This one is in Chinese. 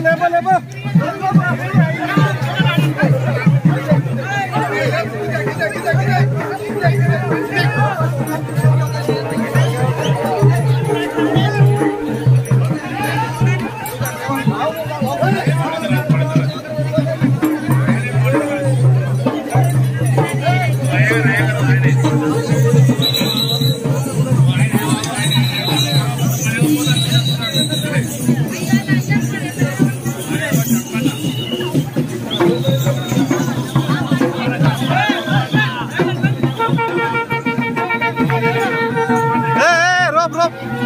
来吧来吧 Trump